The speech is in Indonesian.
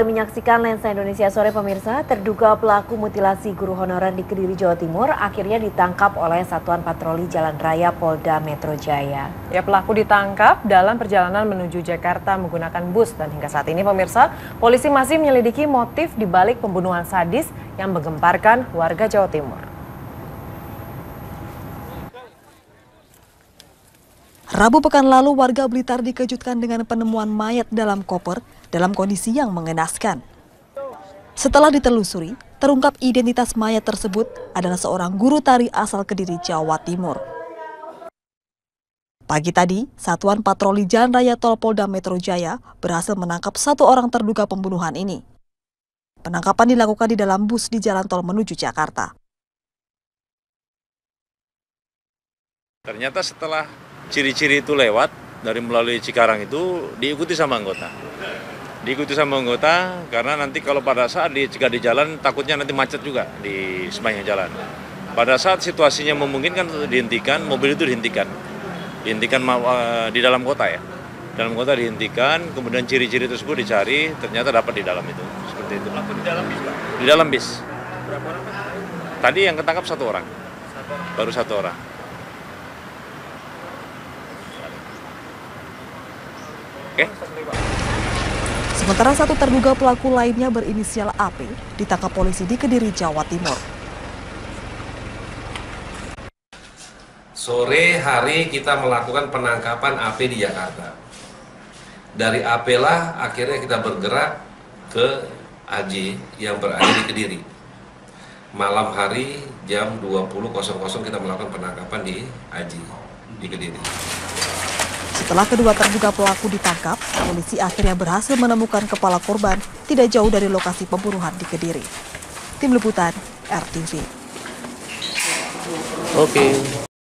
Menyaksikan Lensa Indonesia sore pemirsa, terduga pelaku mutilasi guru honorer di Kediri, Jawa Timur akhirnya ditangkap oleh Satuan Patroli Jalan Raya Polda Metro Jaya. Ya pelaku ditangkap dalam perjalanan menuju Jakarta menggunakan bus dan hingga saat ini pemirsa, polisi masih menyelidiki motif di balik pembunuhan sadis yang menggemparkan warga Jawa Timur. Rabu pekan lalu warga Blitar dikejutkan dengan penemuan mayat dalam koper dalam kondisi yang mengenaskan. Setelah ditelusuri, terungkap identitas mayat tersebut adalah seorang guru tari asal Kediri, Jawa Timur. Pagi tadi, Satuan Patroli Jalan Raya Tol Polda Metro Jaya berhasil menangkap satu orang terduga pembunuhan ini. Penangkapan dilakukan di dalam bus di jalan tol menuju Jakarta. Ternyata setelah ciri-ciri itu lewat dari melalui Cikarang itu diikuti sama anggota. Diikuti sama anggota karena nanti kalau pada saat di, di jalan takutnya nanti macet juga di sepanjang jalan. Pada saat situasinya memungkinkan untuk dihentikan, mobil itu dihentikan. Dihentikan uh, di dalam kota ya. Dalam kota dihentikan, kemudian ciri-ciri tersebut dicari, ternyata dapat di dalam itu. Seperti itu. Di dalam bis, Pak? Di dalam bis. Berapa orang? Pak? Tadi yang ketangkap satu orang. Satu orang. Baru satu orang. Oke. Sementara satu terduga pelaku lainnya berinisial AP ditangkap polisi di Kediri, Jawa Timur. Sore hari kita melakukan penangkapan AP di Jakarta. Dari AP lah akhirnya kita bergerak ke AJ yang berada di Kediri. Malam hari jam 20.00 kita melakukan penangkapan di AJ di Kediri. Setelah kedua terduga pelaku ditangkap, polisi akhirnya berhasil menemukan kepala korban tidak jauh dari lokasi pembunuhan di Kediri. Tim Liputan RTV. Oke.